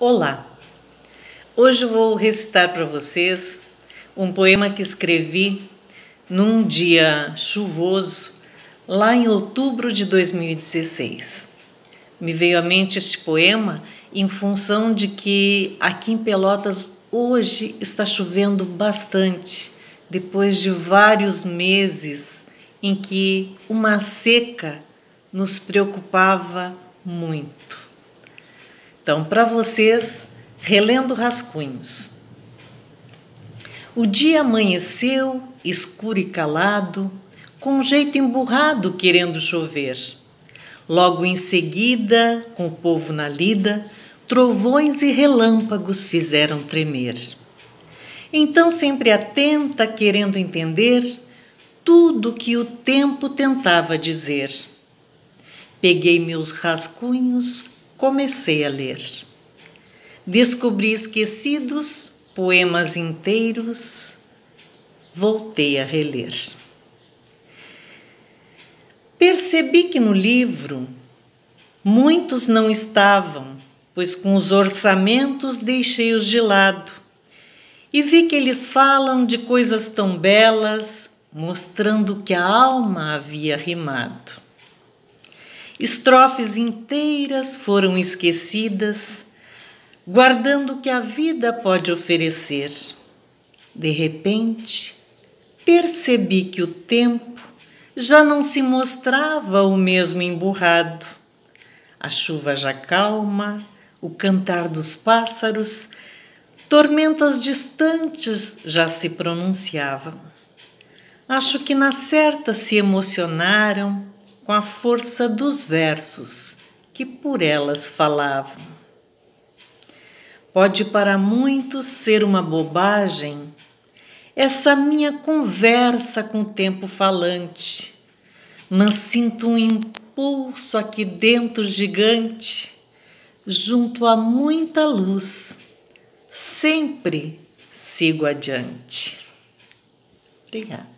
Olá! Hoje vou recitar para vocês um poema que escrevi num dia chuvoso lá em outubro de 2016. Me veio à mente este poema em função de que aqui em Pelotas hoje está chovendo bastante, depois de vários meses em que uma seca nos preocupava muito. Então, para vocês, relendo rascunhos. O dia amanheceu, escuro e calado, com um jeito emburrado querendo chover. Logo em seguida, com o povo na lida, trovões e relâmpagos fizeram tremer. Então, sempre atenta, querendo entender tudo que o tempo tentava dizer. Peguei meus rascunhos, comecei a ler. Descobri esquecidos, poemas inteiros, voltei a reler. Percebi que no livro muitos não estavam, pois com os orçamentos deixei-os de lado. E vi que eles falam de coisas tão belas, mostrando que a alma havia rimado. Estrofes inteiras foram esquecidas, guardando o que a vida pode oferecer. De repente, percebi que o tempo já não se mostrava o mesmo emburrado. A chuva já calma, o cantar dos pássaros, tormentas distantes já se pronunciavam. Acho que na certa se emocionaram com a força dos versos que por elas falavam. Pode para muitos ser uma bobagem essa minha conversa com o tempo falante, mas sinto um impulso aqui dentro gigante, junto a muita luz, sempre sigo adiante. Obrigada.